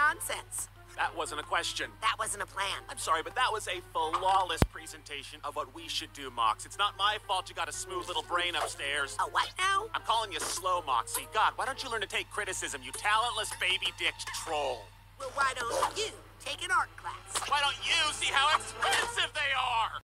nonsense. That wasn't a question. That wasn't a plan. I'm sorry, but that was a flawless presentation of what we should do, Mox. It's not my fault you got a smooth little brain upstairs. A what now? I'm calling you slow, Moxxie. God, why don't you learn to take criticism, you talentless baby-dick troll? Well, why don't you take an art class? Why don't you see how it's?